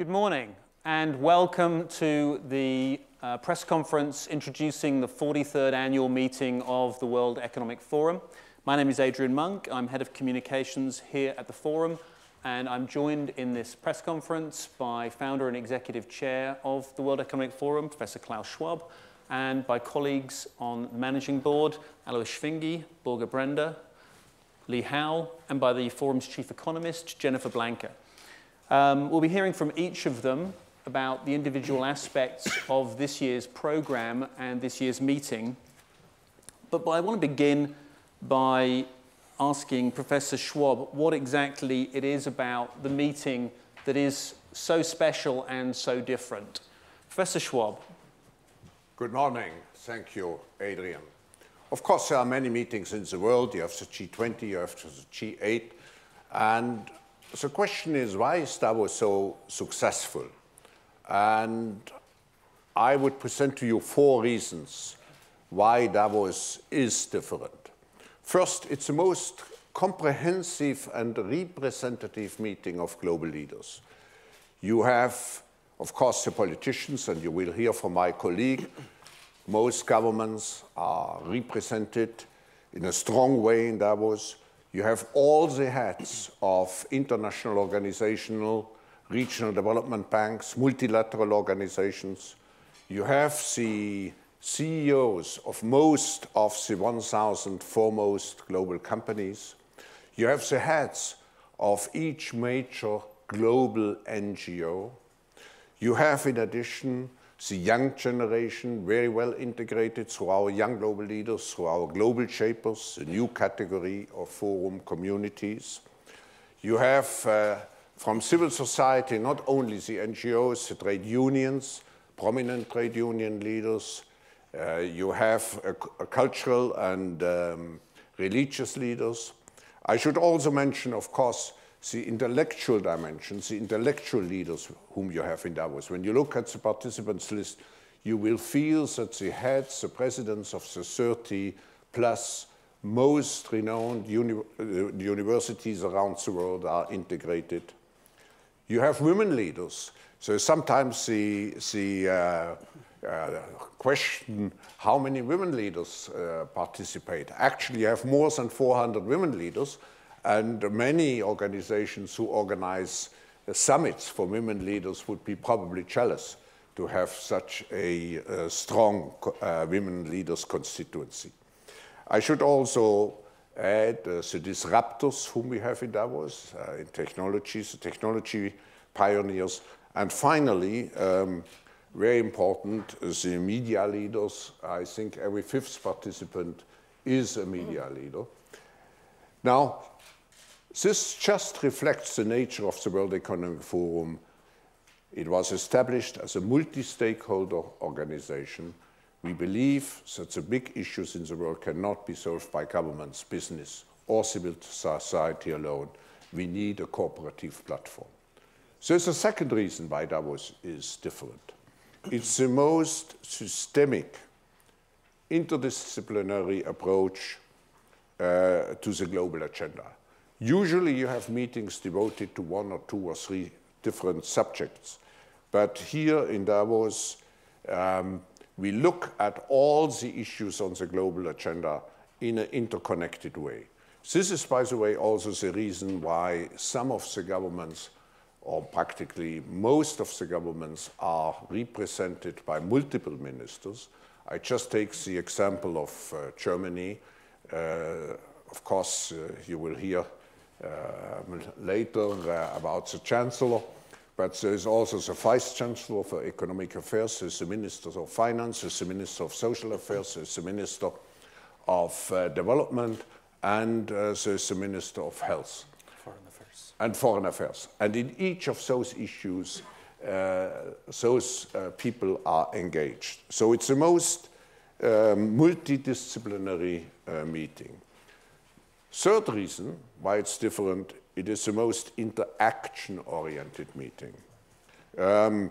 Good morning and welcome to the uh, press conference introducing the 43rd annual meeting of the World Economic Forum. My name is Adrian Monck. I'm head of communications here at the Forum and I'm joined in this press conference by founder and executive chair of the World Economic Forum, Professor Klaus Schwab, and by colleagues on the managing board, Alois Zwinggi, Børge Brende, Lee Howell, and by the Forum's chief economist, Jennifer Blanke. Um, we'll be hearing from each of them about the individual aspects of this year's program and this year's meeting. But, but I want to begin by asking Professor Schwab what exactly it is about the meeting that is so special and so different. Professor Schwab. Good morning. Thank you, Adrian. Of course, there are many meetings in the world. You have the G20, you have the G8, and the question is, why is Davos so successful? And I would present to you four reasons why Davos is different. First, it's the most comprehensive and representative meeting of global leaders. You have, of course, the politicians, and you will hear from my colleague, most governments are represented in a strong way in Davos. You have all the heads of international organizational, regional development banks, multilateral organizations. You have the CEOs of most of the 1,000 foremost global companies. You have the heads of each major global NGO. You have, in addition, the young generation very well integrated through our young global leaders, through our global shapers, a new category of forum communities. You have uh, from civil society not only the NGOs, the trade unions, prominent trade union leaders, uh, you have a, a cultural and um, religious leaders. I should also mention, of course, the intellectual dimensions, the intellectual leaders whom you have in Davos. When you look at the participants list, you will feel that the heads, the presidents of the 30 plus most renowned uni uh, universities around the world are integrated. You have women leaders. So sometimes the, the uh, uh, question how many women leaders uh, participate. Actually, you have more than 400 women leaders, and many organizations who organize summits for women leaders would be probably jealous to have such a, a strong uh, women leaders constituency. I should also add uh, the disruptors whom we have in Davos, uh, in technologies, technology pioneers, and finally, um, very important, the media leaders. I think every fifth participant is a media leader. Now, this just reflects the nature of the World Economic Forum. It was established as a multi-stakeholder organization. We believe that the big issues in the world cannot be solved by governments, business, or civil society alone. We need a cooperative platform. So there's a second reason why Davos is different. It's the most systemic, interdisciplinary approach uh, to the global agenda. Usually you have meetings devoted to one or two or three different subjects. But here in Davos, um, we look at all the issues on the global agenda in an interconnected way. This is, by the way, also the reason why some of the governments, or practically most of the governments, are represented by multiple ministers. I just take the example of uh, Germany. Uh, of course, uh, you will hear later uh, about the Chancellor, but there is also the Vice Chancellor for Economic Affairs, there's the Minister of Finance, there's the Minister of Social Affairs, there's the Minister of uh, Development, and uh, there's the Minister of Health. Foreign Affairs. And Foreign Affairs. And in each of those issues, uh, those uh, people are engaged. So it's the most um, multidisciplinary uh, meeting. Third reason why it's different, it is the most interaction-oriented meeting. Um,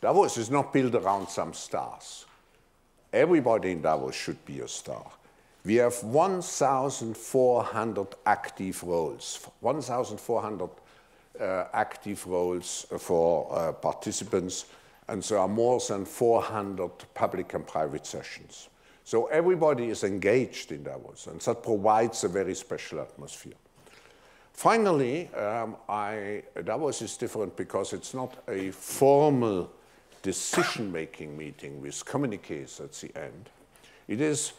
Davos is not built around some stars. Everybody in Davos should be a star. We have 1,400 active roles, 1,400 uh, active roles for uh, participants, and there are more than 400 public and private sessions. So everybody is engaged in Davos, and that provides a very special atmosphere. Finally, um, I, Davos is different because it's not a formal decision-making meeting with communiques at the end. It is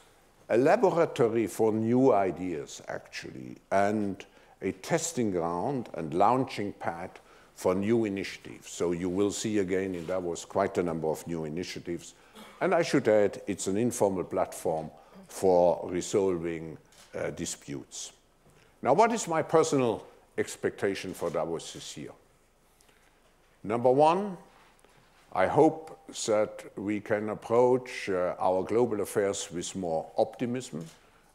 a laboratory for new ideas, actually, and a testing ground and launching pad for new initiatives. So you will see again in Davos quite a number of new initiatives. And I should add, it's an informal platform for resolving uh, disputes. Now, what is my personal expectation for Davos this year? Number one, I hope that we can approach uh, our global affairs with more optimism.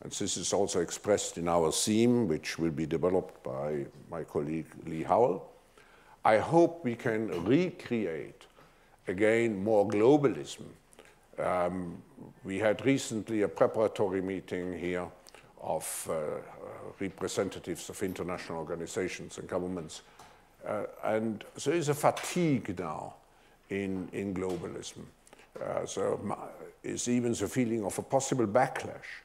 And this is also expressed in our theme, which will be developed by my colleague Lee Howell. I hope we can recreate again more globalism. Um, we had recently a preparatory meeting here of uh, representatives of international organizations and governments. Uh, and there is a fatigue now in, in globalism. Uh, so is even the feeling of a possible backlash.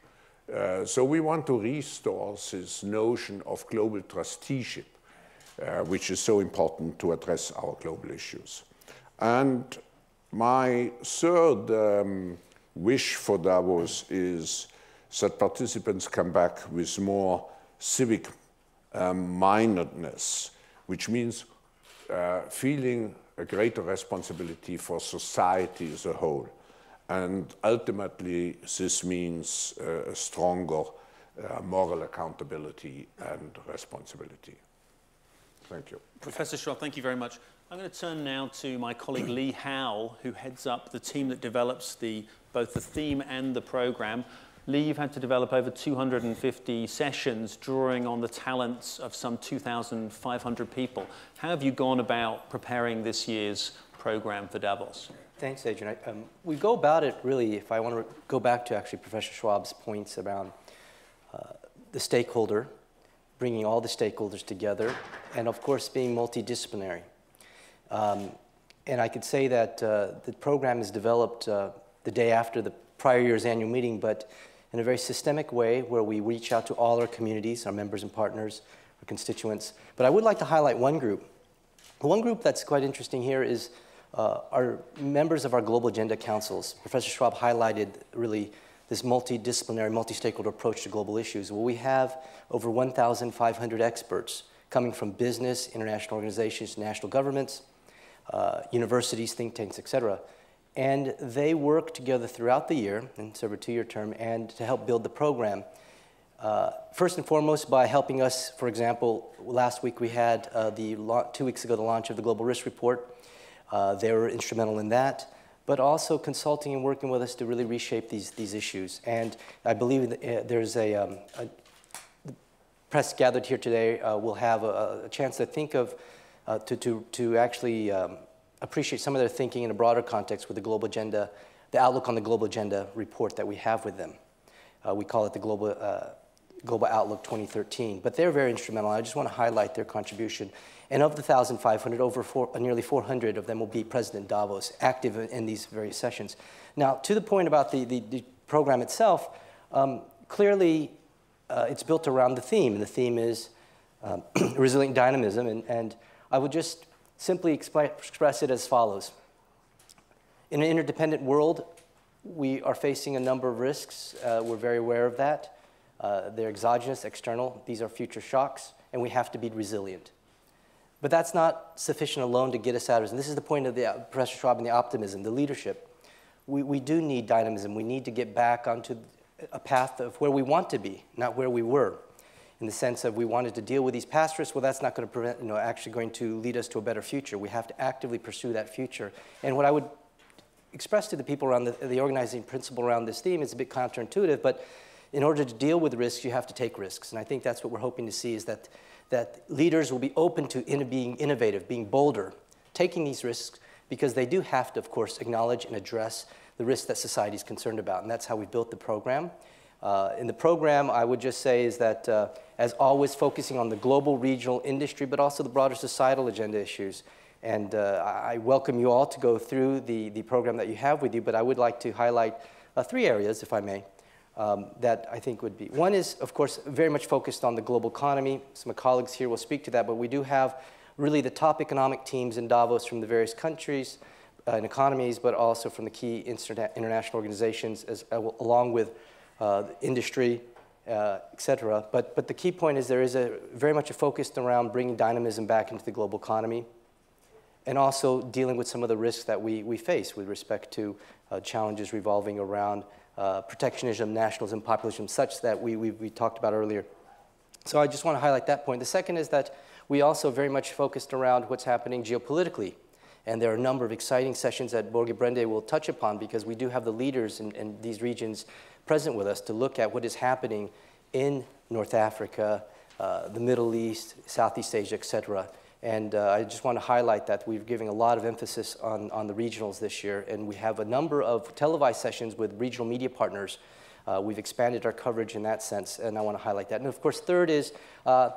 Uh, so we want to restore this notion of global trusteeship, uh, which is so important to address our global issues. And my third um, wish for Davos is that participants come back with more civic um, mindedness, which means uh, feeling a greater responsibility for society as a whole. And ultimately, this means uh, a stronger uh, moral accountability and responsibility. Thank you. Professor Schwab, thank you very much. I'm going to turn now to my colleague Lee Howell, who heads up the team that develops the, both the theme and the program. Lee, you've had to develop over 250 sessions drawing on the talents of some 2,500 people. How have you gone about preparing this year's program for Davos? Thanks, Adrian. I, um, we go about it really, if I want to go back to actually Professor Schwab's points around uh, the stakeholder, bringing all the stakeholders together, and of course being multidisciplinary. Um, and I could say that uh, the program is developed uh, the day after the prior year's annual meeting, but in a very systemic way where we reach out to all our communities, our members and partners, our constituents. But I would like to highlight one group. One group that's quite interesting here is uh, our members of our global agenda councils. Professor Schwab highlighted really this multidisciplinary, multi-stakeholder approach to global issues. Well, we have over 1,500 experts coming from business, international organizations, national governments, uh, universities, think tanks, et cetera. And they work together throughout the year, and serve a two-year term, and to help build the program. Uh, first and foremost, by helping us, for example, last week we had uh, the, two weeks ago, the launch of the Global Risk Report. Uh, they were instrumental in that, but also consulting and working with us to really reshape these, these issues. And I believe uh, there's a, um, a press gathered here today will have a, a, chance to think of, uh, to, to, to actually um, appreciate some of their thinking in a broader context with the global agenda, the outlook on the global agenda report that we have with them. Uh, we call it the Global, uh, global Outlook 2013. But they're very instrumental. I just want to highlight their contribution. And of the 1,500, over four, uh, nearly 400 of them will be President Davos, active in these various sessions. Now, to the point about the, the, the program itself, um, clearly uh, it's built around the theme, and the theme is um, resilient dynamism. And, and I would just simply express it as follows. In an interdependent world, we are facing a number of risks. Uh, we're very aware of that. Uh, they're exogenous, external. These are future shocks, and we have to be resilient. But that's not sufficient alone to get us out of this. And this is the point of the uh, Professor Schwab and the optimism, the leadership. We, we do need dynamism. We need to get back onto a path of where we want to be, not where we were in the sense of we wanted to deal with these past risks, well, that's not going to prevent, you know, actually going to lead us to a better future. We have to actively pursue that future. And what I would express to the people around the, the organizing principle around this theme is a bit counterintuitive, but in order to deal with risks, you have to take risks. And I think that's what we're hoping to see is that, that leaders will be open to in, being innovative, being bolder, taking these risks, because they do have to, of course, acknowledge and address the risks that society is concerned about. And that's how we built the program. Uh, in the program, I would just say is that, uh, as always, focusing on the global, regional, industry, but also the broader societal agenda issues. And uh, I welcome you all to go through the, the program that you have with you, but I would like to highlight uh, three areas, if I may, um, that I think would be. One is, of course, very much focused on the global economy. Some of my colleagues here will speak to that, but we do have really the top economic teams in Davos from the various countries uh, and economies, but also from the key international organizations, as, uh, along with uh, industry, uh, et cetera. But, but the key point is there is a, very much a focus around bringing dynamism back into the global economy and also dealing with some of the risks that we, we face with respect to uh, challenges revolving around uh, protectionism, nationalism, populism, such that we, we, we, talked about earlier. So I just want to highlight that point. The second is that we also very much focused around what's happening geopolitically. And there are a number of exciting sessions that Børge Brende will touch upon because we do have the leaders in, in these regions present with us to look at what is happening in North Africa, uh, the Middle East, Southeast Asia, et cetera. And uh, I just want to highlight that we're giving a lot of emphasis on, on the regionals this year, and we have a number of televised sessions with regional media partners. Uh, we've expanded our coverage in that sense, and I want to highlight that. And of course, third is uh,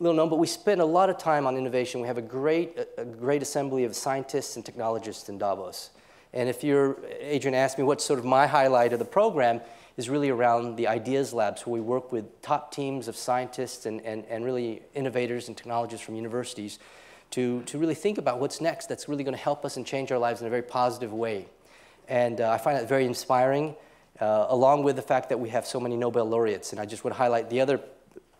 little known, but we spend a lot of time on innovation. We have a great, a great assembly of scientists and technologists in Davos. And if you're, Adrian asked me what's sort of my highlight of the program, is really around the Ideas Labs, where we work with top teams of scientists and, and, and really innovators and technologists from universities to, to really think about what's next that's really going to help us and change our lives in a very positive way. And uh, I find that very inspiring, uh, along with the fact that we have so many Nobel laureates. And I just would highlight the other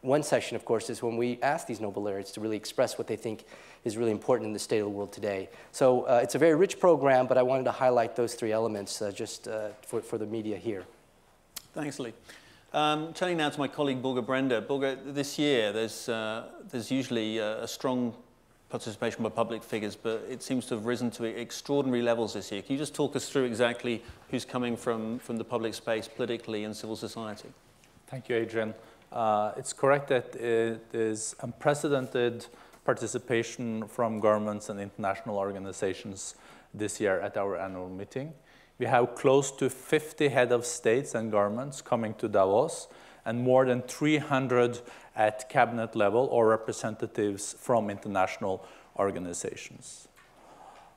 one session, of course, is when we ask these Nobel laureates to really express what they think is really important in the state of the world today. So uh, it's a very rich program, but I wanted to highlight those three elements uh, just uh, for, for the media here. Thanks, Lee. Um, turning now to my colleague Børge Brende. Børge, this year there's, uh, there's usually uh, a strong participation by public figures, but it seems to have risen to extraordinary levels this year. Can you just talk us through exactly who's coming from, from the public space politically and civil society? Thank you, Adrian. Uh, it's correct that it is unprecedented participation from governments and international organizations this year at our annual meeting. We have close to 50 head of states and governments coming to Davos and more than 300 at cabinet level or representatives from international organizations.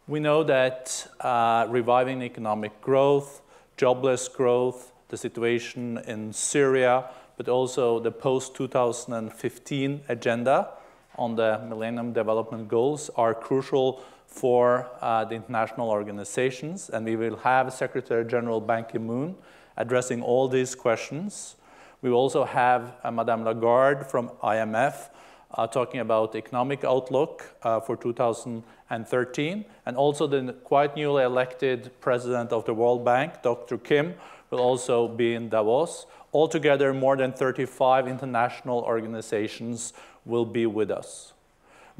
We know that uh, reviving economic growth, jobless growth, the situation in Syria, but also the post-2015 agenda on the Millennium Development Goals are crucial for uh, the international organizations, and we will have Secretary General Ban Ki-moon addressing all these questions. We also have uh, Madame Lagarde from IMF uh, talking about economic outlook uh, for 2013, and also the quite newly elected president of the World Bank, Dr. Kim, will also be in Davos. Altogether, more than 35 international organizations will be with us.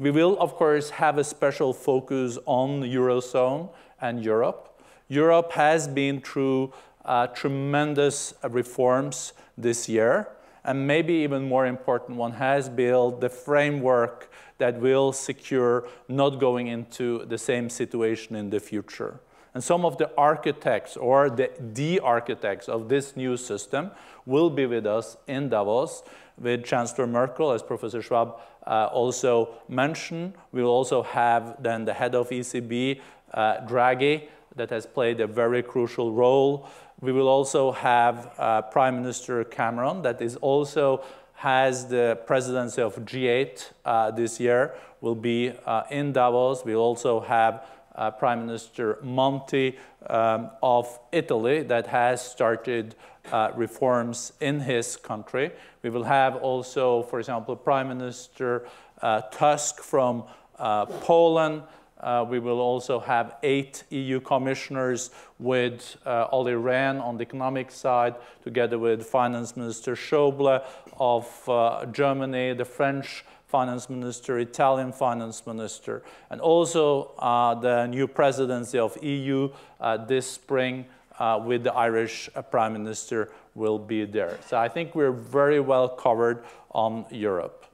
We will, of course, have a special focus on the Eurozone and Europe. Europe has been through uh, tremendous reforms this year, and maybe even more important, one has built the framework that will secure not going into the same situation in the future. And some of the architects or the, the architects of this new system will be with us in Davos with Chancellor Merkel, as Professor Schwab uh, also mentioned. We will also have then the head of ECB, uh, Draghi, that has played a very crucial role. We will also have uh, Prime Minister Cameron, that is also has the presidency of G8 uh, this year, will be uh, in Davos. We'll also have uh, Prime Minister Monti um, of Italy that has started uh, reforms in his country. We will have also, for example, Prime Minister uh, Tusk from uh, Poland. Uh, we will also have eight EU commissioners with uh, Olli Rehn on the economic side, together with Finance Minister Schäuble of Germany, the French finance minister, Italian finance minister, and also uh, the new presidency of EU uh, this spring uh, with the Irish uh, prime minister will be there. So I think we're very well covered on Europe.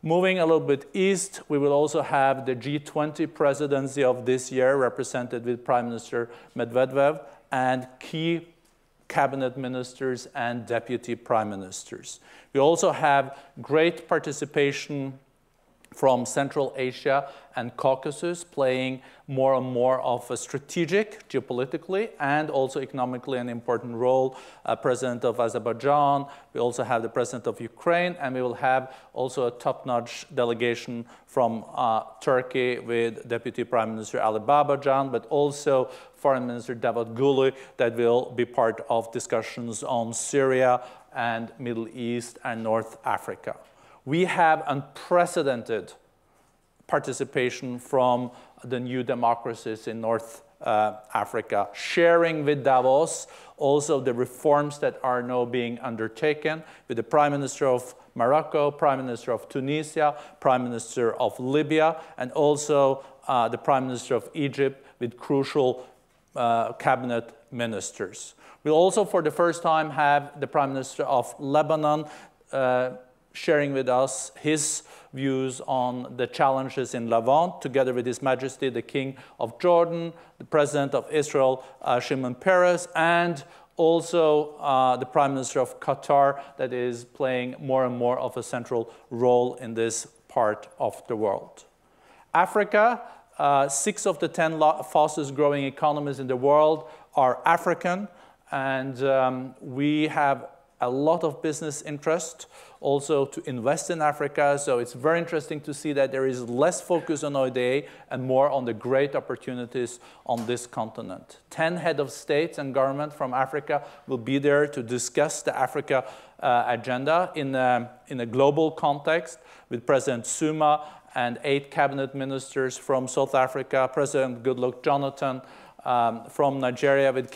Moving a little bit east, we will also have the G20 presidency of this year represented with Prime Minister Medvedev and key cabinet ministers and deputy prime ministers. We also have great participation from Central Asia and Caucasus, playing more and more of a strategic, geopolitically, and also economically an important role. Uh, president of Azerbaijan, we also have the president of Ukraine, and we will have also a top-notch delegation from uh, Turkey with Deputy Prime Minister Ali Babacan, but also Foreign Minister Davutoglu that will be part of discussions on Syria and Middle East and North Africa we have unprecedented participation from the new democracies in North uh, Africa, sharing with Davos also the reforms that are now being undertaken with the Prime Minister of Morocco, Prime Minister of Tunisia, Prime Minister of Libya, and also uh, the Prime Minister of Egypt with crucial uh, cabinet ministers. We'll also, for the first time, have the Prime Minister of Lebanon uh, sharing with us his views on the challenges in Levant, together with His Majesty the King of Jordan, the President of Israel, uh, Shimon Peres, and also uh, the Prime Minister of Qatar that is playing more and more of a central role in this part of the world. Africa, uh, six of the 10 fastest growing economies in the world are African, and um, we have a lot of business interest also to invest in Africa. So it's very interesting to see that there is less focus on ODA and more on the great opportunities on this continent. 10 head of states and government from Africa will be there to discuss the Africa uh, agenda in a, in a global context with President Zuma and eight cabinet ministers from South Africa, President Goodluck Jonathan um, from Nigeria with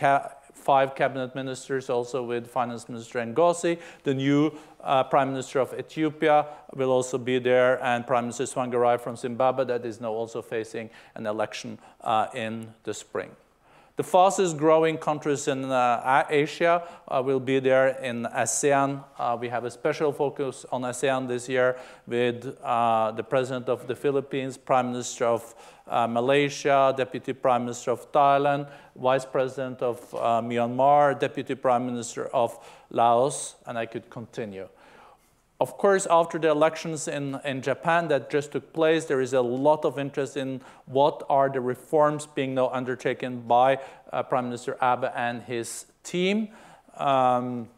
five cabinet ministers, also with Finance Minister Ngozi. The new uh, Prime Minister of Ethiopia will also be there, and Prime Minister Tsvangirai from Zimbabwe that is now also facing an election uh, in the spring. The fastest growing countries in uh, Asia uh, will be there in ASEAN. Uh, we have a special focus on ASEAN this year with uh, the President of the Philippines, Prime Minister of uh, Malaysia, Deputy Prime Minister of Thailand, Vice President of Myanmar, Deputy Prime Minister of Laos, and I could continue. Of course, after the elections in, in Japan that just took place, there is a lot of interest in what are the reforms being now undertaken by uh, Prime Minister Abe and his team. Um,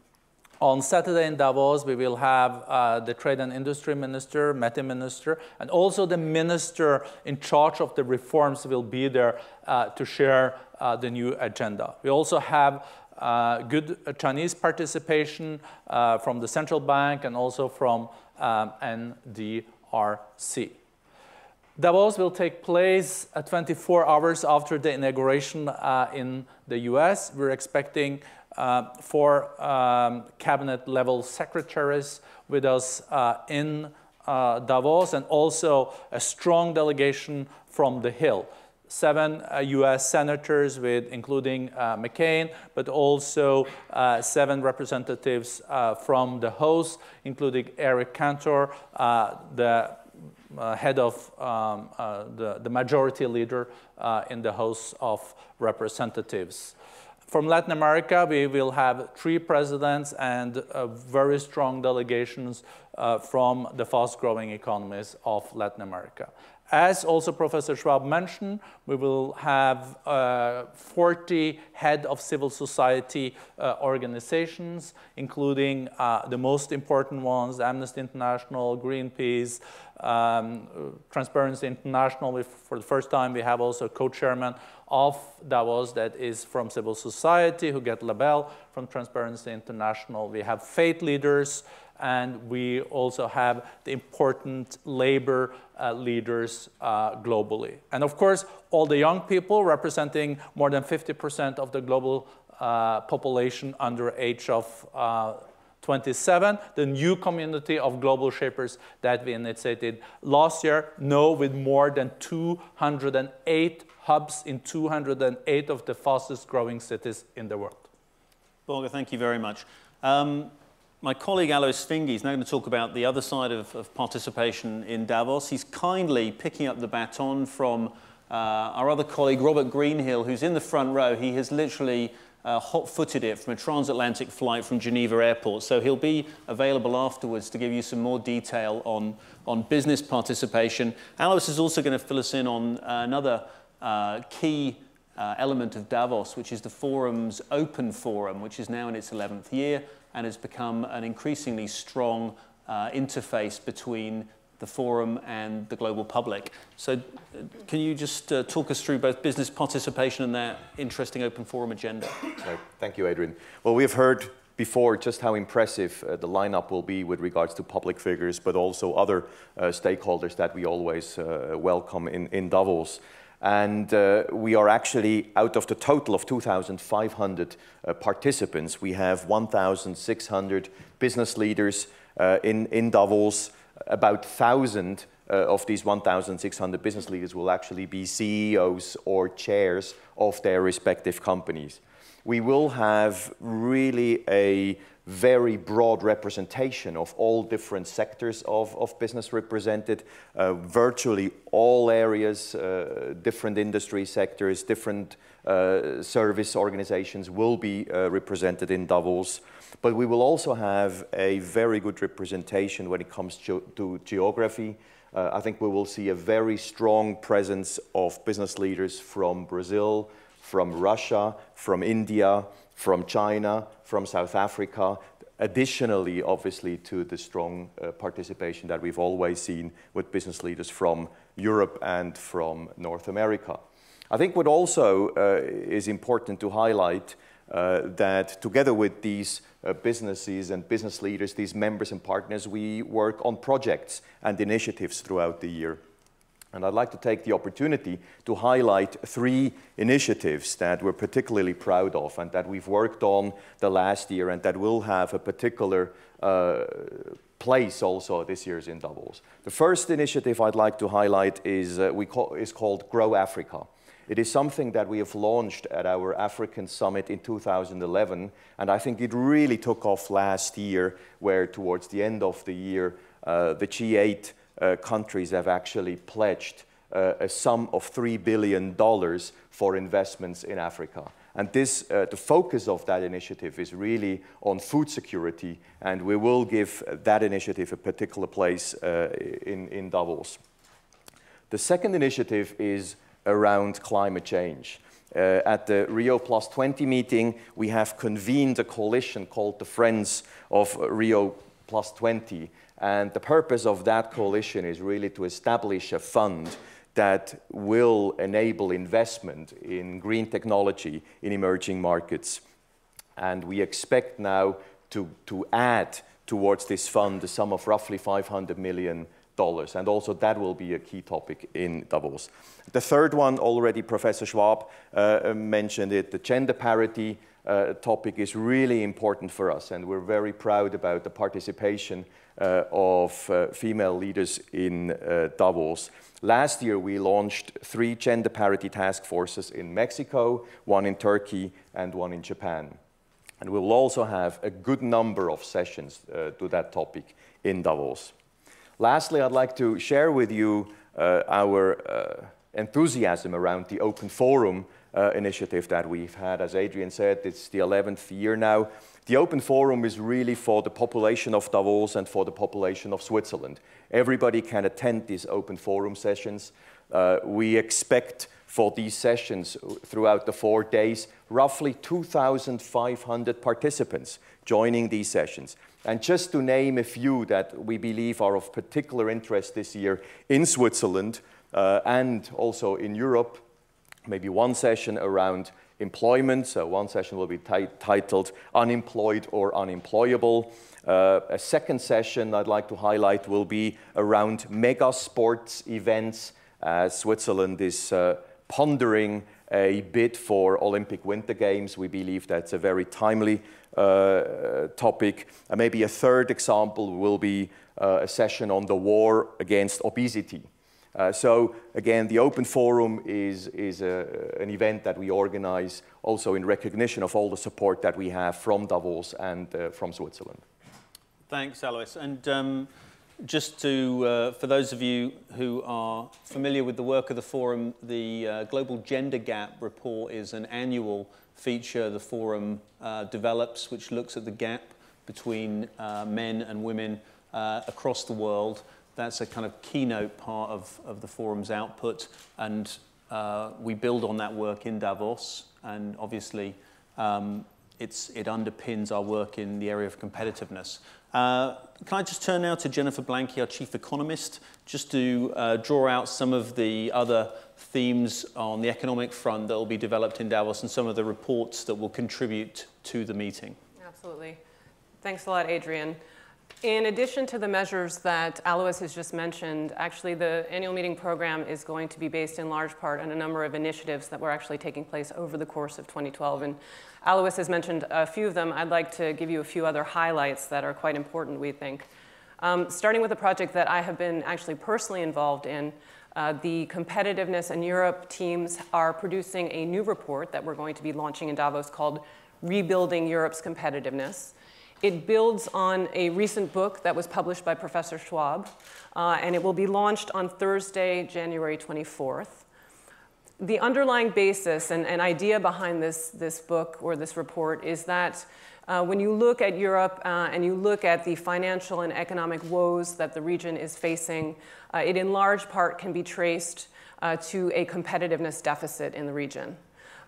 on Saturday in Davos, we will have uh, the Trade and Industry Minister, METI Minister, and also the Minister in charge of the reforms will be there uh, to share uh, the new agenda. We also have good Chinese participation uh, from the central bank and also from um, NDRC. Davos will take place uh, 24 hours after the inauguration in the US. We're expecting uh, four um, cabinet level secretaries with us uh, in uh, Davos and also a strong delegation from the Hill. Seven US senators, with including McCain, but also seven representatives from the House, including Eric Cantor, the uh, head of um, uh, the, the, majority leader uh, in the House of Representatives. From Latin America, we will have three presidents and uh, very strong delegations uh, from the fast-growing economies of Latin America. As also Professor Schwab mentioned, we will have uh, 40 head of civil society uh, organizations, including uh, the most important ones, Amnesty International, Greenpeace, um, Transparency International. We, for the first time, we have also co-chairman of Davos that is from civil society, Huguette Labelle from Transparency International. We have faith leaders, and we also have the important labor uh, leaders uh, globally. And of course, all the young people representing more than 50% of the global uh, population under age of uh, 27, the new community of global shapers that we initiated last year, now with more than 208 hubs in 208 of the fastest growing cities in the world. Børge, thank you very much. Um, my colleague Alois Zwinggi is now going to talk about the other side of, of, participation in Davos. He's kindly picking up the baton from uh, our other colleague, Robert Greenhill, who's in the front row. He has literally uh, hot-footed it from a transatlantic flight from Geneva Airport. So he'll be available afterwards to give you some more detail on, on business participation. Alois is also going to fill us in on uh, another key uh, element of Davos, which is the forum's open forum, which is now in its 11th year and has become an increasingly strong uh, interface between the forum and the global public. So uh, can you just uh, talk us through both business participation and that interesting open forum agenda? Right. Thank you, Adrian. Well, we have heard before just how impressive uh, the lineup will be with regards to public figures, but also other uh, stakeholders that we always uh, welcome in, in Davos. And uh, we are actually, out of the total of 2,500 uh, participants, we have 1,600 business leaders uh, in, in Davos. About 1,000 uh, of these 1,600 business leaders will actually be CEOs or chairs of their respective companies. We will have really a very broad representation of all different sectors of, of business represented, uh, virtually all areas, uh, different industry sectors, different uh, service organizations will be uh, represented in Davos. But we will also have a very good representation when it comes to, to geography. Uh, I think we will see a very strong presence of business leaders from Brazil, from Russia, from India, from China, from South Africa, additionally, obviously, to the strong uh, participation that we've always seen with business leaders from Europe and from North America. I think what also uh, is important to highlight uh, that together with these uh, businesses and business leaders, these members and partners, we work on projects and initiatives throughout the year. And I'd like to take the opportunity to highlight three initiatives that we're particularly proud of and that we've worked on the last year and that will have a particular uh, place also this year's in Davos. The first initiative I'd like to highlight is, uh, we call, is called Grow Africa. It is something that we have launched at our African Summit in 2011, and I think it really took off last year, where towards the end of the year, uh, the G8 uh, countries have actually pledged uh, a sum of $3 billion for investments in Africa. And this, uh, the focus of that initiative is really on food security, and we will give that initiative a particular place uh, in, in Davos. The second initiative is around climate change. Uh, at the Rio Plus 20 meeting, we have convened a coalition called the Friends of Rio Plus 20, and the purpose of that coalition is really to establish a fund that will enable investment in green technology in emerging markets. And we expect now to, to add towards this fund a sum of roughly 500 million dollars. And also that will be a key topic in Davos. The third one, already Professor Schwab uh, mentioned it, the gender parity uh, topic is really important for us. And we're very proud about the participation uh, of uh, female leaders in uh, Davos. Last year, we launched three gender parity task forces in Mexico, one in Turkey, and one in Japan. And we will also have a good number of sessions uh, to that topic in Davos. Lastly, I'd like to share with you uh, our uh, enthusiasm around the Open Forum uh, initiative that we've had. As Adrian said, it's the 11th year now. The Open Forum is really for the population of Davos and for the population of Switzerland. Everybody can attend these Open Forum sessions. Uh, we expect for these sessions throughout the four days, roughly 2,500 participants joining these sessions. And just to name a few that we believe are of particular interest this year in Switzerland uh, and also in Europe, maybe one session around employment. So one session will be titled Unemployed or Unemployable. Uh, a second session I'd like to highlight will be around mega sports events. As Switzerland is uh, pondering a bid for Olympic Winter Games. We believe that's a very timely uh, topic. And maybe a third example will be uh, a session on the war against obesity. Uh, so again, the Open Forum is, is a, an event that we organize also in recognition of all the support that we have from Davos and uh, from Switzerland. Thanks, Alois. And um, just to, uh, for those of you who are familiar with the work of the forum, the uh, Global Gender Gap report is an annual feature the forum uh, develops, which looks at the gap between uh, men and women across the world. That's a kind of keynote part of, of the forum's output, and uh, we build on that work in Davos, and obviously um, it's, it underpins our work in the area of competitiveness. Uh, can I just turn now to Jennifer Blanke, our chief economist, just to uh, draw out some of the other themes on the economic front that will be developed in Davos and some of the reports that will contribute to the meeting. Absolutely. Thanks a lot, Adrian. In addition to the measures that Alois has just mentioned, actually the annual meeting program is going to be based in large part on a number of initiatives that were actually taking place over the course of 2012. And Alois has mentioned a few of them. I'd like to give you a few other highlights that are quite important, we think. Um, starting with a project that I have been actually personally involved in, uh, the Competitiveness and Europe teams are producing a new report that we're going to be launching in Davos called Rebuilding Europe's Competitiveness. It builds on a recent book that was published by Professor Schwab, uh, and it will be launched on Thursday, January 24th. The underlying basis and, and idea behind this, this book or this report is that uh, when you look at Europe uh, and you look at the financial and economic woes that the region is facing, uh, it in large part can be traced uh, to a competitiveness deficit in the region.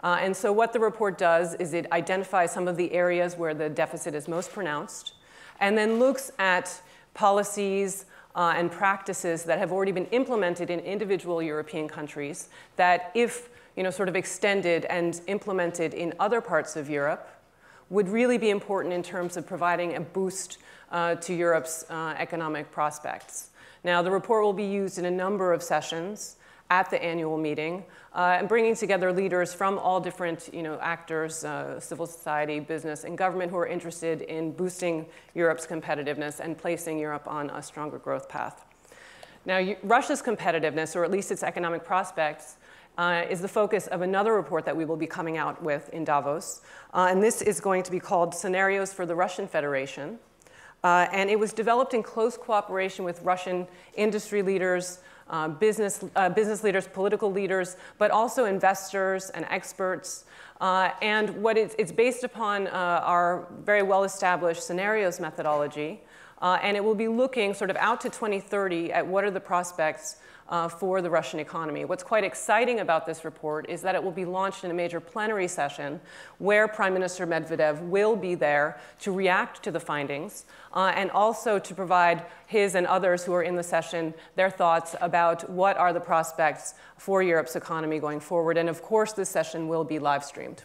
Uh, and so what the report does is it identifies some of the areas where the deficit is most pronounced and then looks at policies uh, and practices that have already been implemented in individual European countries that if you know, sort of extended and implemented in other parts of Europe would really be important in terms of providing a boost uh, to Europe's uh, economic prospects. Now, the report will be used in a number of sessions at the annual meeting uh, and bringing together leaders from all different you know, actors, uh, civil society, business, and government who are interested in boosting Europe's competitiveness and placing Europe on a stronger growth path. Now, Russia's competitiveness, or at least its economic prospects, uh, is the focus of another report that we will be coming out with in Davos. Uh, and this is going to be called Scenarios for the Russian Federation. Uh, and it was developed in close cooperation with Russian industry leaders, uh, business, uh, business leaders, political leaders, but also investors and experts. Uh, and what it's, it's based upon uh, our very well-established scenarios methodology. Uh, and it will be looking sort of out to 2030 at what are the prospects uh, for the Russian economy. What's quite exciting about this report is that it will be launched in a major plenary session where Prime Minister Medvedev will be there to react to the findings uh, and also to provide his and others who are in the session their thoughts about what are the prospects for Europe's economy going forward. And of course, this session will be live streamed.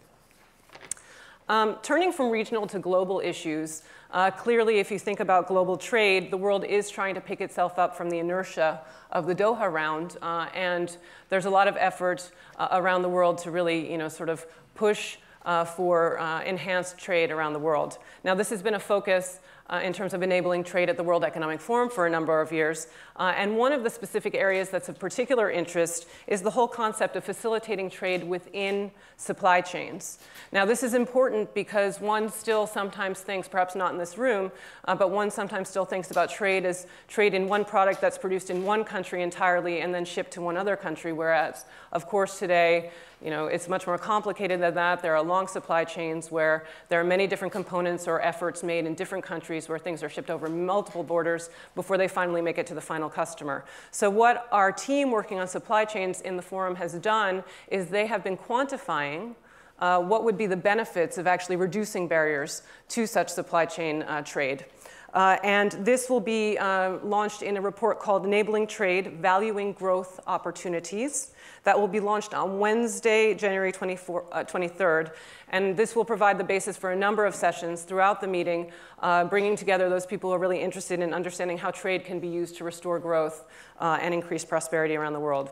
Um, turning from regional to global issues, uh, clearly, if you think about global trade, the world is trying to pick itself up from the inertia of the Doha round, uh, and there's a lot of effort uh, around the world to really, you know, sort of push uh, for uh, enhanced trade around the world. Now, this has been a focus uh, in terms of enabling trade at the World Economic Forum for a number of years. Uh, and one of the specific areas that's of particular interest is the whole concept of facilitating trade within supply chains. Now, this is important because one still sometimes thinks, perhaps not in this room, uh, but one sometimes still thinks about trade as trade in one product that's produced in one country entirely and then shipped to one other country, whereas, of course, today, you know, it's much more complicated than that. There are long supply chains where there are many different components or efforts made in different countries where things are shipped over multiple borders before they finally make it to the final customer. So what our team working on supply chains in the forum has done is they have been quantifying uh, what would be the benefits of actually reducing barriers to such supply chain uh, trade. Uh, and this will be uh, launched in a report called Enabling Trade, Valuing Growth Opportunities that will be launched on Wednesday, January 24, uh, 23rd. And this will provide the basis for a number of sessions throughout the meeting, uh, bringing together those people who are really interested in understanding how trade can be used to restore growth uh, and increase prosperity around the world.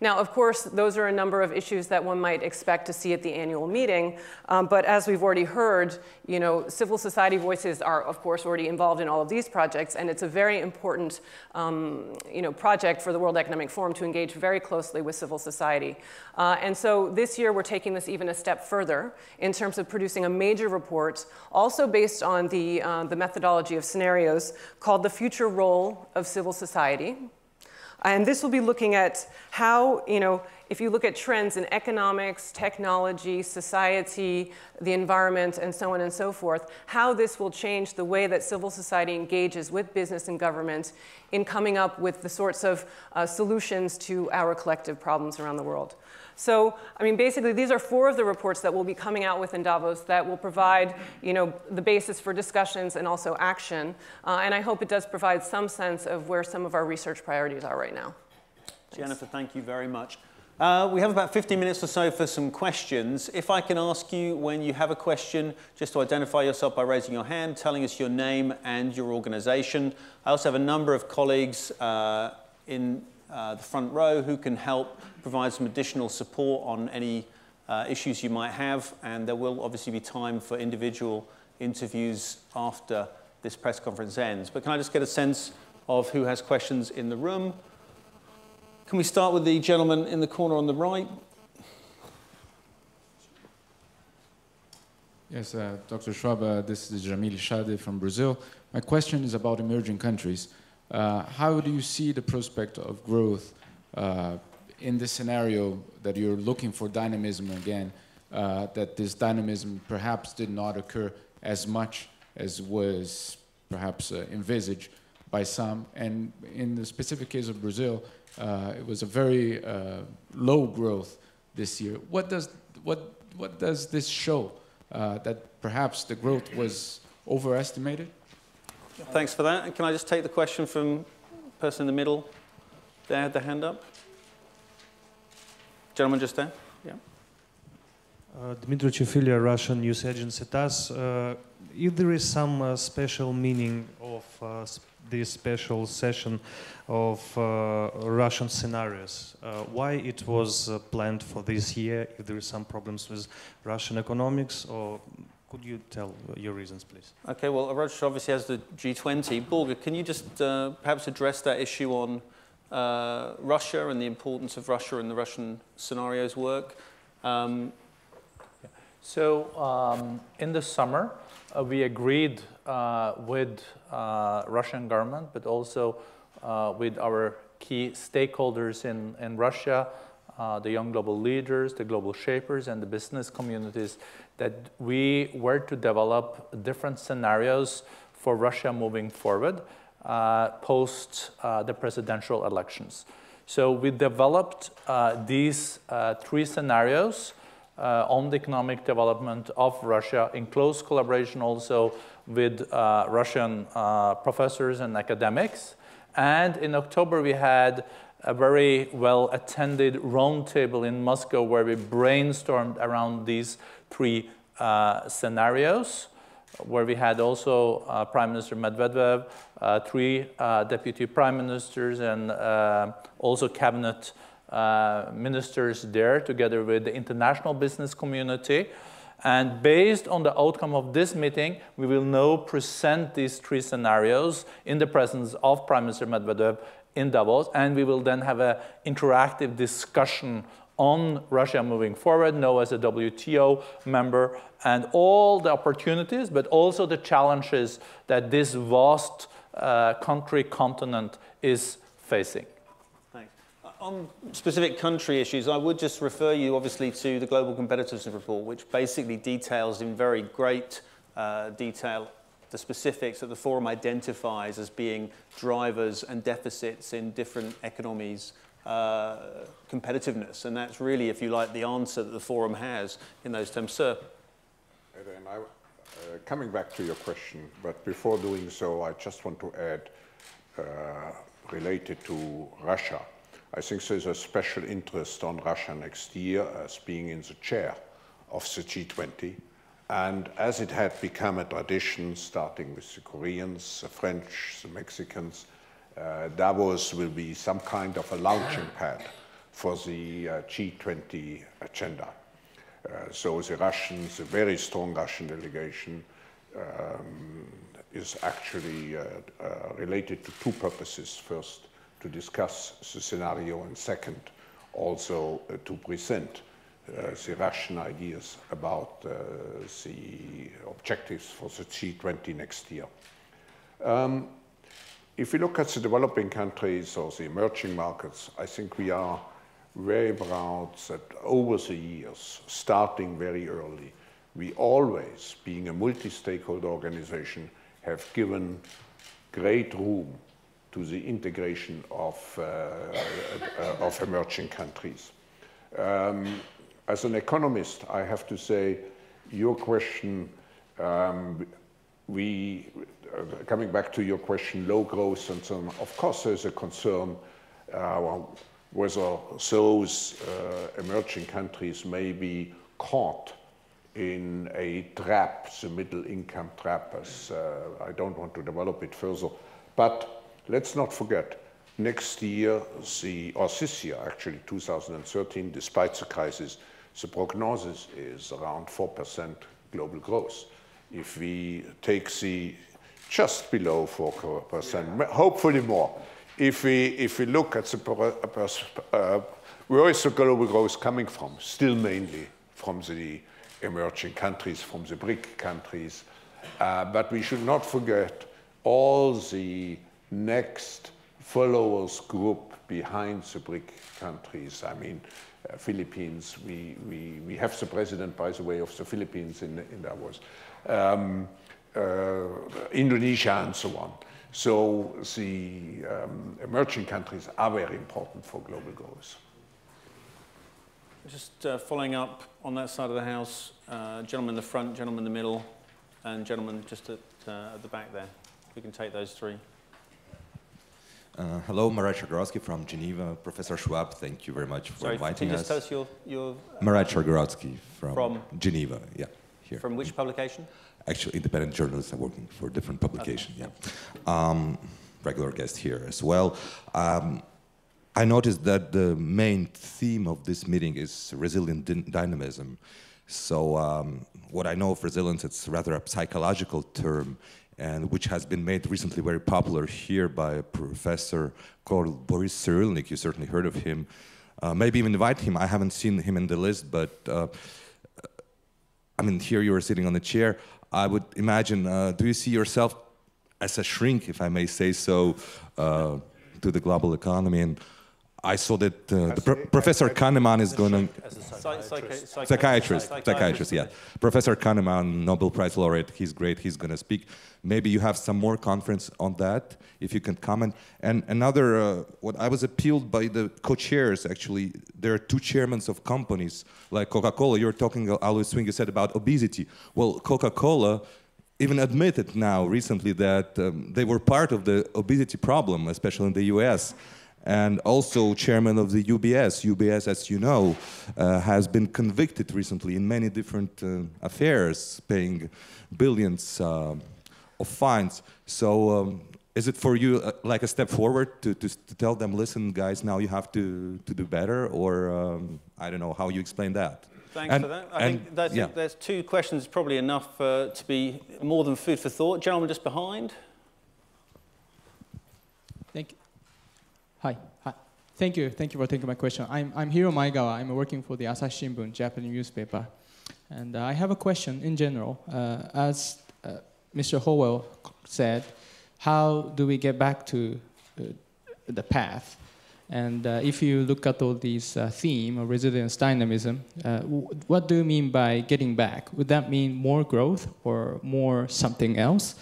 Now, of course, those are a number of issues that one might expect to see at the annual meeting. Um, but as we've already heard, you know, civil society voices are, of course, already involved in all of these projects, and it's a very important, um, you know, project for the World Economic Forum to engage very closely with civil society. Uh, and so this year, we're taking this even a step further in terms of producing a major report, also based on the, uh, the methodology of scenarios called The Future Role of Civil Society. And this will be looking at how, you know, if you look at trends in economics, technology, society, the environment, and so on and so forth, how this will change the way that civil society engages with business and government in coming up with the sorts of uh, solutions to our collective problems around the world. So, I mean, basically, these are four of the reports that we'll be coming out with in Davos that will provide, you know, the basis for discussions and also action. Uh, and I hope it does provide some sense of where some of our research priorities are right now. Thanks. Jennifer, thank you very much. Uh, we have about 15 minutes or so for some questions. If I can ask you when you have a question, just to identify yourself by raising your hand, telling us your name and your organization. I also have a number of colleagues uh, in uh, the front row who can help provide some additional support on any uh, issues you might have. And there will obviously be time for individual interviews after this press conference ends. But can I just get a sense of who has questions in the room? Can we start with the gentleman in the corner on the right? Yes, uh, Dr. Schwab, uh, this is Jamil Chade from Brazil. My question is about emerging countries. Uh, how do you see the prospect of growth uh, in this scenario that you're looking for dynamism again, uh, that this dynamism perhaps did not occur as much as was perhaps envisaged by some. And in the specific case of Brazil, uh, it was a very uh, low growth this year. What does, what, what does this show? Uh, that perhaps the growth was overestimated? Thanks for that. And can I just take the question from the person in the middle there, had the hand up? Gentleman just there. Yeah. Uh, Dmitry Chefilia, Russian news agency TASS. Uh, if there is some uh, special meaning of uh, this special session of uh, Russian scenarios, uh, why it was planned for this year, if there is some problems with Russian economics, or could you tell your reasons, please? Okay, well, Russia obviously has the G20. Børge, can you just perhaps address that issue on uh, Russia and the importance of Russia and the Russian scenarios work. Um, so um, in the summer, uh, we agreed uh, with uh, Russian government, but also uh, with our key stakeholders in, in Russia, uh, the young global leaders, the global shapers, and the business communities, that we were to develop different scenarios for Russia moving forward uh, post uh, the presidential elections. So we developed uh, these three scenarios on the economic development of Russia in close collaboration also with Russian professors and academics. And in October, we had a very well attended roundtable in Moscow where we brainstormed around these three uh, scenarios where we had also uh, Prime Minister Medvedev, uh, three uh, deputy prime ministers, and uh, also cabinet uh, ministers there, together with the international business community. And based on the outcome of this meeting, we will now present these three scenarios in the presence of Prime Minister Medvedev in Davos, and we will then have an interactive discussion on Russia moving forward, now as a WTO member, and all the opportunities, but also the challenges that this vast uh, country continent is facing. Thanks. Uh, on specific country issues, I would just refer you obviously to the Global Competitiveness Report, which basically details in very great uh, detail the specifics that the forum identifies as being drivers and deficits in different economies uh, competitiveness. And that's really, if you like, the answer that the forum has in those terms. Sir? I, uh, coming back to your question, but before doing so, I just want to add, uh, related to Russia, I think there's a special interest on Russia next year as being in the chair of the G20. And as it had become a tradition, starting with the Koreans, the French, the Mexicans, uh, Davos will be some kind of a launching pad for the uh, G20 agenda. Uh, so the Russians, a very strong Russian delegation, um, is actually uh, uh, related to two purposes. First, to discuss the scenario, and second, also uh, to present uh, the Russian ideas about uh, the objectives for the G20 next year. Um, if we look at the developing countries or the emerging markets, I think we are very proud that over the years, starting very early, we always, being a multi-stakeholder organization, have given great room to the integration of, uh, uh, of emerging countries. Um, as an economist, I have to say, your question, um, we, uh, coming back to your question, low growth and so on, of course there's a concern uh, whether those uh, emerging countries may be caught in a trap, the middle income trap, as uh, I don't want to develop it further. But let's not forget, next year, the, or this year actually, 2013, despite the crisis, the prognosis is around 4% global growth. If we take the just below 4%, hopefully more. If we, if we look at the, uh, where is the global growth coming from? Still mainly from the emerging countries, from the BRIC countries. Uh, but we should not forget all the next followers group behind the BRIC countries. I mean, uh, Philippines, we, we, we have the president, by the way, of the Philippines in, in Davos, um, uh, Indonesia and so on. So the um, emerging countries are very important for global growth. Just uh, following up on that side of the house, uh, gentleman in the front, gentleman in the middle, and gentleman just at, uh, at the back there. We can take those three. Uh, hello, Marat Czargorowski from Geneva. Professor Schwab, thank you very much for Sorry, inviting can you us. just tell us your... your Marat Czargorowski from, From? Geneva, yeah, here. From which publication? Actually, independent journalists are working for different publication, yeah. Um, regular guest here as well. Um, I noticed that the main theme of this meeting is resilient dynamism. So um, what I know of resilience, it's rather a psychological term and which has been made recently very popular here by a professor called Boris Cyrulnik. You certainly heard of him. Uh, maybe even invite him. I haven't seen him in the list, but uh, I mean, here you are sitting on the chair. I would imagine, uh, do you see yourself as a shrink, if I may say so, uh, to the global economy? And I saw that uh, the pro Professor Kahneman is going to... Psychiatrist. Psychiatrist, psychiatrist, yeah. Professor Kahneman, Nobel Prize laureate, he's great, he's going to speak. Maybe you have some more conference on that, if you can comment. And another, uh, what I was appealed by the co-chairs, actually, there are two chairmen of companies, like Coca-Cola, you're talking, uh, Alois Zwinggi, you said about obesity. Well, Coca-Cola even admitted now recently that um, they were part of the obesity problem, especially in the US and also chairman of the UBS. UBS, as you know, uh, has been convicted recently in many different uh, affairs, paying billions uh, of fines. So um, is it for you uh, like a step forward to, to, to, tell them, listen, guys, now you have to, to do better? Or um, I don't know how you explain that. Thanks and, for that. I and, think that's yeah. there's two questions, probably enough uh, to be more than food for thought. Gentleman just behind. Thank you. Hi. Hi. Thank you. Thank you for taking my question. I'm, I'm Hiro Maegawa. I'm working for the Asahi Shimbun, Japanese newspaper. And uh, I have a question in general. Uh, as uh, Mr. Howell said, how do we get back to uh, the path? And uh, if you look at all these uh, theme of resilience dynamism, what do you mean by getting back? Would that mean more growth or more something else?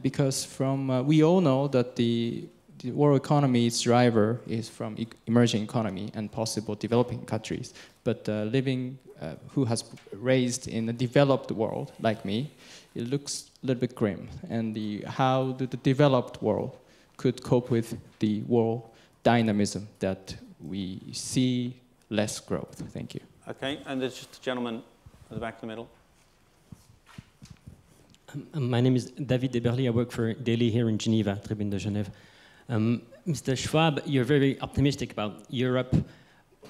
because from we all know that the the world economy's driver is from e emerging economy and possible developing countries. But uh, living, uh, who has raised in a developed world like me, it looks a little bit grim. And the, how the, the developed world could cope with the world dynamism that we see less growth. Thank you. Okay, and there's just a gentleman at the back of the middle. Um, my name is David Deberly. I work for Daily here in Geneva, Tribune de Genève. Um, Mr. Schwab, you're very optimistic about Europe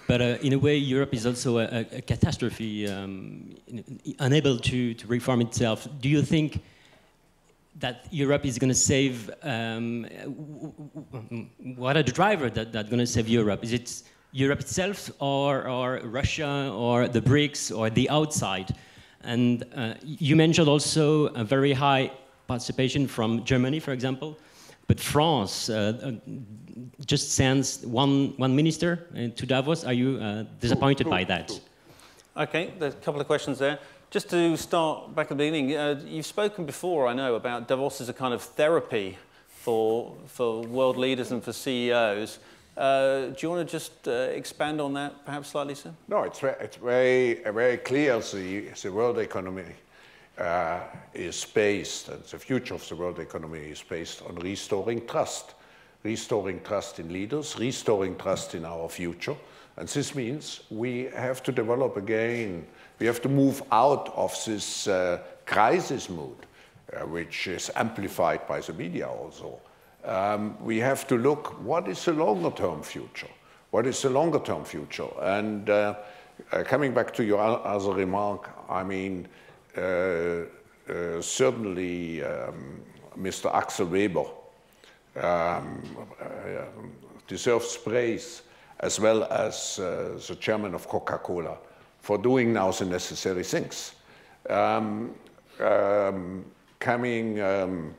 but uh, in a way, Europe is also a, a catastrophe, um, unable to, to reform itself. Do you think that Europe is going to save? Um, what are the drivers that, that are going to save Europe? Is it Europe itself, or, or Russia, or the BRICS, or the outside? And uh, you mentioned also a very high participation from Germany, for example. But France uh, uh just sends one, one minister uh, to Davos. Are you uh, disappointed by that? Okay, there's a couple of questions there. Just to start back at the beginning, uh, you've spoken before, I know, about Davos as a kind of therapy for, for world leaders and for CEOs. Uh, do you want to just uh, expand on that perhaps slightly, sir? No, it's, it's very, very clear the, the world economy uh, is based, and the future of the world economy is based on restoring trust. Restoring trust in leaders, restoring trust in our future. And this means we have to develop again, we have to move out of this uh, crisis mood, uh, which is amplified by the media also. Um, we have to look, what is the longer term future? What is the longer term future? And uh, uh coming back to your other remark, I mean, certainly um, Mr. Axel Weber um, uh, deserves praise as well as the chairman of Coca-Cola for doing now the necessary things. Um, um, coming um,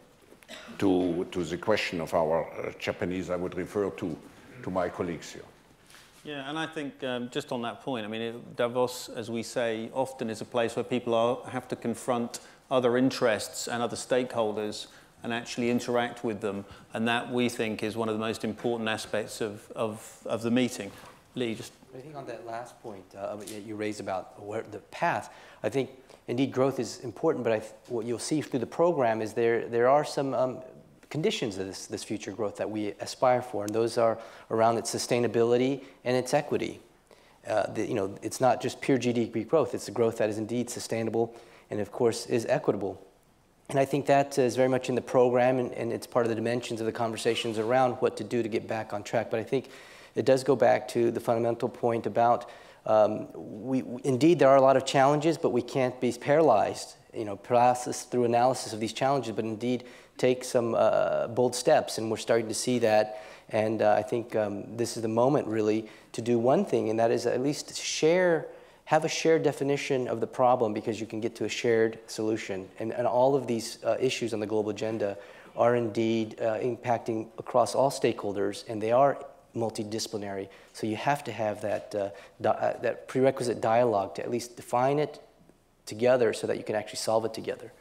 to, to the question of our uh, Japanese, I would refer to, to my colleagues here. Yeah, and I think um, just on that point, I mean, it, Davos, as we say, often is a place where people are, have to confront other interests and other stakeholders and actually interact with them. And that, we think, is one of the most important aspects of, of, of the meeting. Lee, just... I think on that last point uh, you raised about where the path, I think indeed growth is important, but what you'll see through the program is there, there are some um, conditions of this, this future growth that we aspire for, and those are around its sustainability and its equity. Uh, the, you know, it's not just pure GDP growth, it's a growth that is indeed sustainable and, of course, is equitable. And I think that is very much in the program, and, and it's part of the dimensions of the conversations around what to do to get back on track. But I think it does go back to the fundamental point about um, we, indeed, there are a lot of challenges, but we can't be paralyzed, you know, paralysis through analysis of these challenges, but indeed take some uh, bold steps, and we're starting to see that. And uh, I think um, this is the moment, really, to do one thing, and that is at least share, have a shared definition of the problem because you can get to a shared solution. And, and all of these uh, issues on the global agenda are indeed uh, impacting across all stakeholders, and they are multidisciplinary. So you have to have that, uh, uh, that prerequisite dialogue to at least define it together so that you can actually solve it together.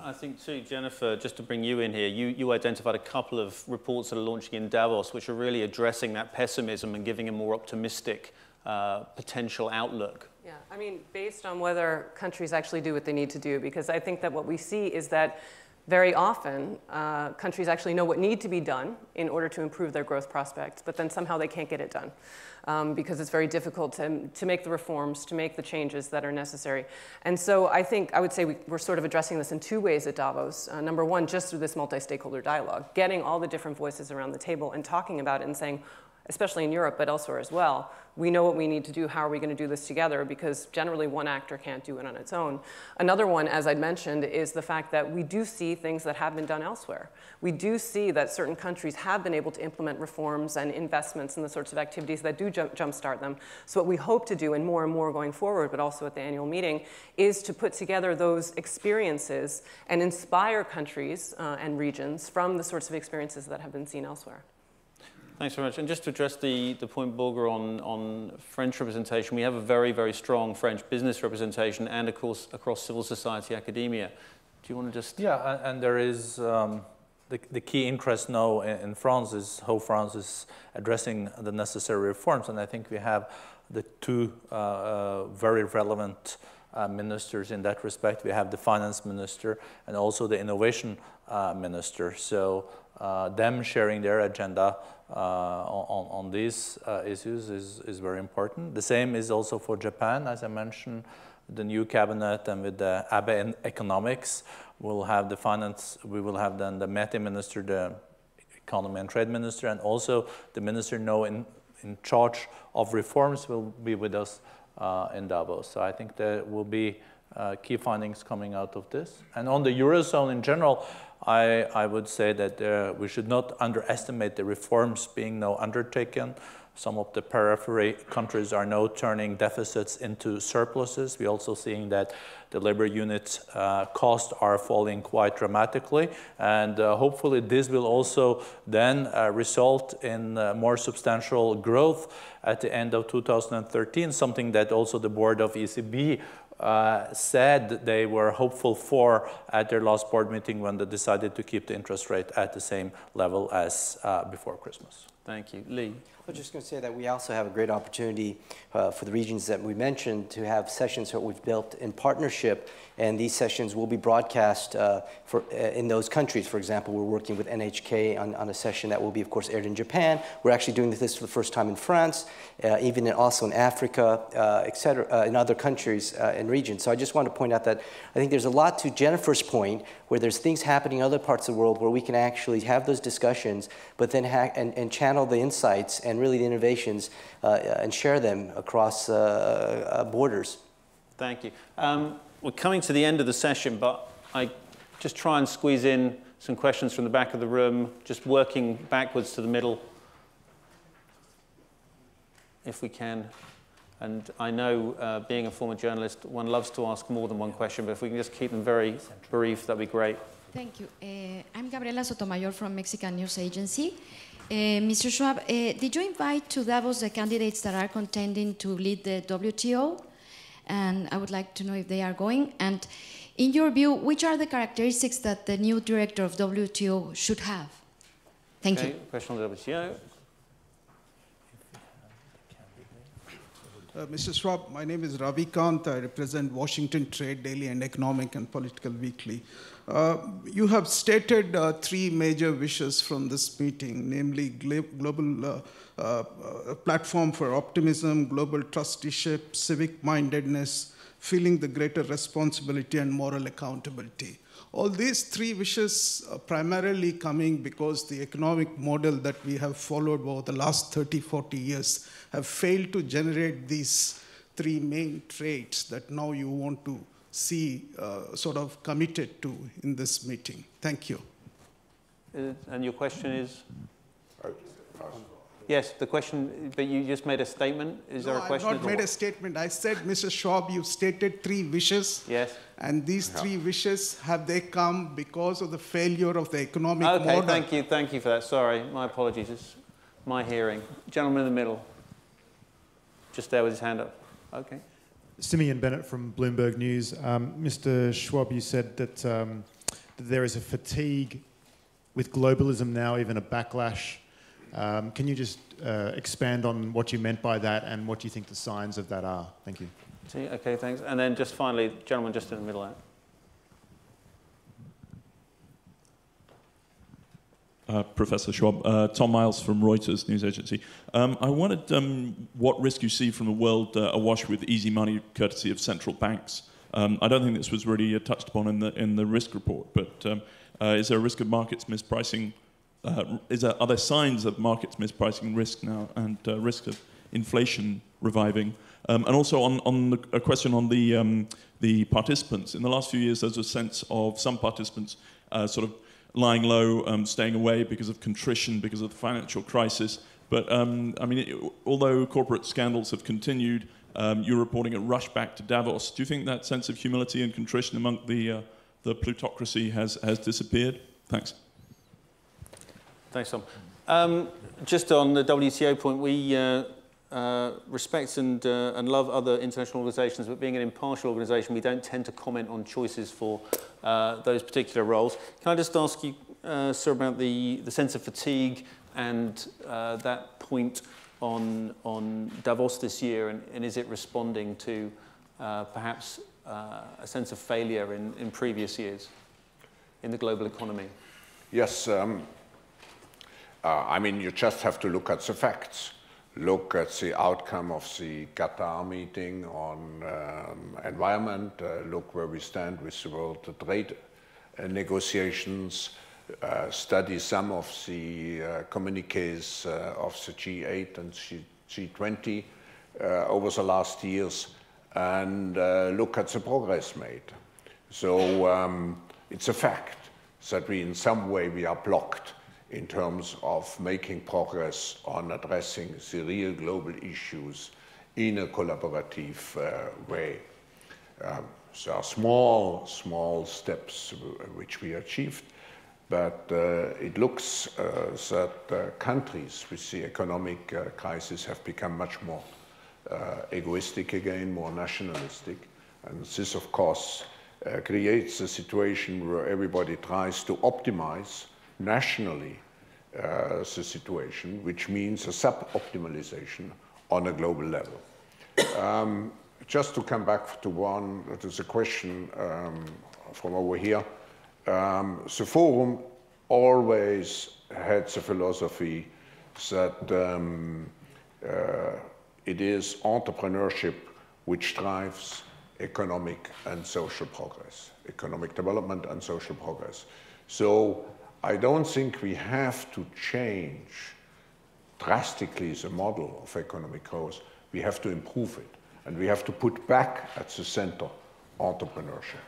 I think too, Jennifer, just to bring you in here, you, you identified a couple of reports that are launching in Davos which are really addressing that pessimism and giving a more optimistic uh, potential outlook. Yeah, I mean, based on whether countries actually do what they need to do, because I think that what we see is that very often, uh, countries actually know what need to be done in order to improve their growth prospects, but then somehow they can't get it done um, because it's very difficult to, to make the reforms, to make the changes that are necessary. And so I think I would say we, are sort of addressing this in two ways at Davos. Uh, number one, just through this multi-stakeholder dialogue, getting all the different voices around the table and talking about it and saying, especially in Europe, but elsewhere as well. We know what we need to do. How are we going to do this together? Because generally one actor can't do it on its own. Another one, as I'd mentioned, is the fact that we do see things that have been done elsewhere. We do see that certain countries have been able to implement reforms and investments and the sorts of activities that do jump, jumpstart them. So what we hope to do, and more and more going forward, but also at the annual meeting, is to put together those experiences and inspire countries uh, and regions from the sorts of experiences that have been seen elsewhere. Thanks very much. And just to address the, the point, Børge, on, on French representation, we have a very, very strong French business representation and, of course, across civil society academia. Do you want to just... Yeah, and, there is... Um, the, the key interest now in, France is how France is addressing the necessary reforms, and I think we have the two uh, uh, very relevant uh, ministers in that respect. We have the finance minister and also the innovation uh, minister. So them sharing their agenda uh, on, on these uh, issues is, is very important. The same is also for Japan, as I mentioned, the new cabinet and with the Abe economics, we'll have the finance, we will have then the METI minister, the economy and trade minister, and also the minister now in, in charge of reforms will be with us uh, in Davos. So I think there will be uh, key findings coming out of this. And on the Eurozone in general, I, I would say that uh, we should not underestimate the reforms being now undertaken. Some of the periphery countries are now turning deficits into surpluses. We're also seeing that the labor unit uh, costs are falling quite dramatically. And uh, hopefully this will also then uh, result in uh, more substantial growth at the end of 2013, something that also the board of ECB uh, said they were hopeful for at their last board meeting when they decided to keep the interest rate at the same level as uh, before Christmas. Thank you. Lee? I was just going to say that we also have a great opportunity uh, for the regions that we mentioned to have sessions that we've built in partnership, and these sessions will be broadcast uh, for, uh, in those countries. For example, we're working with NHK on, on, a session that will be, of course, aired in Japan. We're actually doing this for the first time in France, uh, even in, also in Africa, uh, et cetera, uh, in other countries and regions. So I just want to point out that I think there's a lot to Jennifer's point, where there's things happening in other parts of the world where we can actually have those discussions, but then and, and channel the insights and really the innovations uh, and share them across uh, uh, borders. Thank you. Um, we're coming to the end of the session, but I just try and squeeze in some questions from the back of the room, just working backwards to the middle, if we can. And I know, uh, being a former journalist, one loves to ask more than one question, but if we can just keep them very brief, that'd be great. Thank you. Uh, I'm Gabriela Sotomayor from Mexican News Agency. Uh, Mr. Schwab, uh, did you invite to Davos the candidates that are contending to lead the WTO? And I would like to know if they are going. And in your view, which are the characteristics that the new director of WTO should have? Thank okay, you. Question on the WTO. Uh, Mr. Schwab, my name is Ravi Kanth. I represent Washington Trade Daily and Economic and Political Weekly. Uh, you have stated uh, three major wishes from this meeting, namely global uh, platform for optimism, global trusteeship, civic mindedness, feeling the greater responsibility and moral accountability. All these three wishes are primarily coming because the economic model that we have followed over the last 30, 40 years have failed to generate these three main traits that now you want to see uh, sort of committed to in this meeting. Thank you. Uh, and your question is? Yes, the question, but you just made a statement. Is no, there a question? I've not made a statement. I said, Mr. Schwab, you stated three wishes. Yes. And these yeah. three wishes, have they come because of the failure of the economic okay, model? Okay, thank you. Thank you for that. Sorry, my apologies. It's my hearing. Gentleman in the middle. Just there with his hand up. Okay. Simeon Bennett from Bloomberg News. Um, Mr. Schwab, you said that, um, that, there is a fatigue with globalism now, even a backlash. Um, can you just uh, expand on what you meant by that and what you think the signs of that are? Thank you. Okay, thanks. And then just finally, gentleman just in the middle there. Uh, Professor Schwab. Uh, Tom Miles from Reuters news agency. Um, I wanted um, what risk you see from a world uh, awash with easy money, courtesy of central banks. Um, I don't think this was really uh, touched upon in the in the risk report, but um, uh, is there a risk of markets mispricing? Is there, are there signs of markets mispricing risk now and risk of inflation reviving? Um, and also on, on the, a question on the um, the participants. In the last few years, there's a sense of some participants sort of lying low, um, staying away because of contrition, because of the financial crisis. But um, I mean, it, although corporate scandals have continued, um, you're reporting a rush back to Davos. Do you think that sense of humility and contrition among the, uh, the plutocracy has, has disappeared? Thanks. Thanks, Tom. Um, just on the WTO point, we uh, uh, respect and, uh, and love other international organizations, but being an impartial organization, we don't tend to comment on choices for those particular roles. Can I just ask you, uh, sir, about the, the sense of fatigue and uh, that point on, on Davos this year, and, and is it responding to uh, perhaps uh, a sense of failure in, in previous years in the global economy? Yes, um, uh, I mean, you just have to look at the facts look at the outcome of the Qatar meeting on um, environment, uh, look where we stand with the world trade uh, negotiations, uh, study some of the uh, communiques uh, of the G8 and G20 uh, over the last years and look at the progress made. So um, it's a fact that we, in some way, we are blocked in terms of making progress on addressing the real global issues in a collaborative uh, way. Um, there are small, small steps which we achieved, but uh, it looks uh, that uh, countries with the economic uh, crisis have become much more uh, egoistic again, more nationalistic. And this, of course, creates a situation where everybody tries to optimize nationally uh, the situation, which means a sub-optimization on a global level. Um, just to come back to one, that is a question um, from over here. Um, the forum always had the philosophy that um, uh, it is entrepreneurship which drives economic and social progress, economic development and social progress. So I don't think we have to change drastically the model of economic growth. We have to improve it. And we have to put back at the center entrepreneurship.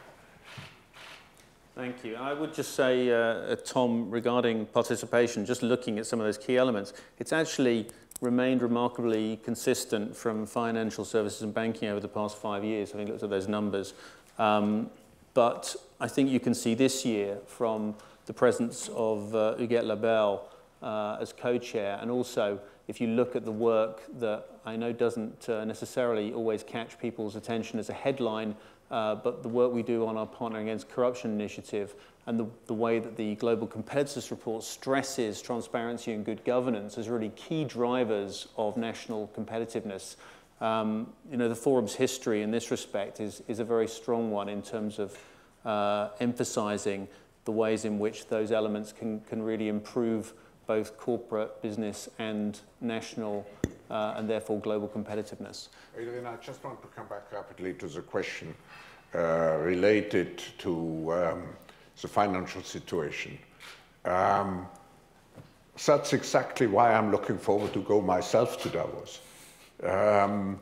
Thank you. I would just say, uh, uh, Tom, regarding participation, just looking at some of those key elements, it's actually remained remarkably consistent from financial services and banking over the past five years. I think looked at those numbers. Um, but I think you can see this year from the presence of uh, Huguette Labelle uh, as co-chair and also if you look at the work that I know doesn't uh, necessarily always catch people's attention as a headline, uh, but the work we do on our Partner Against Corruption initiative and the, the way that the Global Competitiveness Report stresses transparency and good governance as really key drivers of national competitiveness. Um, you know, the forum's history in this respect is, is a very strong one in terms of uh, emphasizing the ways in which those elements can, can really improve both corporate, business, and national, uh, and therefore global competitiveness. Adrian, I just want to come back rapidly to the question uh, related to um, the financial situation. Um, that's exactly why I'm looking forward to go myself to Davos. Um,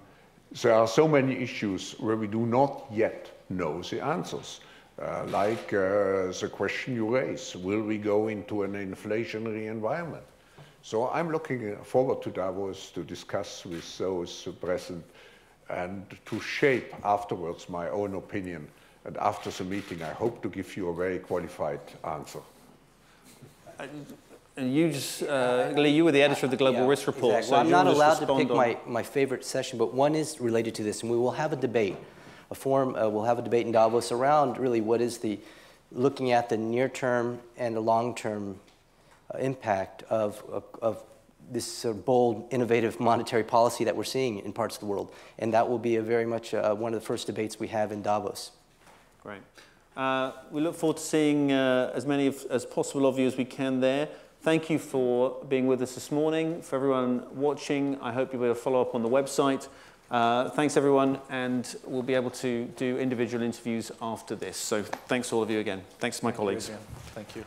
there are so many issues where we do not yet know the answers. Uh, like uh, the question you raise, will we go into an inflationary environment? So I'm looking forward to Davos to discuss with those present and to shape afterwards my own opinion. And after the meeting, I hope to give you a very qualified answer. And you just, uh, Lee, you were the editor of the Global yeah, Risk Report. Exactly. So well, I'm not allowed to pick my, my favorite session, but one is related to this, and we will have a debate a forum, uh, we'll have a debate in Davos around really what is the, looking at the near term and the long term uh, impact of, of, of this sort of bold, innovative monetary policy that we're seeing in parts of the world. And that will be a very much uh, one of the first debates we have in Davos. Great. Uh, we look forward to seeing uh, as many of, as possible of you as we can there. Thank you for being with us this morning. For everyone watching, I hope you'll be able to follow up on the website. Uh, thanks, everyone, and we'll be able to do individual interviews after this. So thanks all of you again. Thanks to my Thank colleagues. Thank you.